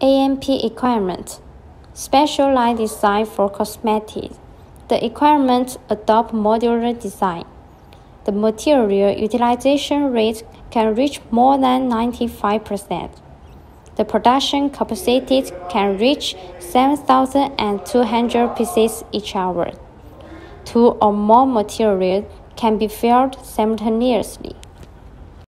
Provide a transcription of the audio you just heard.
AMP equipment, Special line design for cosmetics. The equipment adopt modular design. The material utilization rate can reach more than 95%. The production capacity can reach 7,200 pieces each hour. Two or more materials can be filled simultaneously.